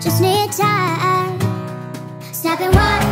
Just need time. Stop and watch.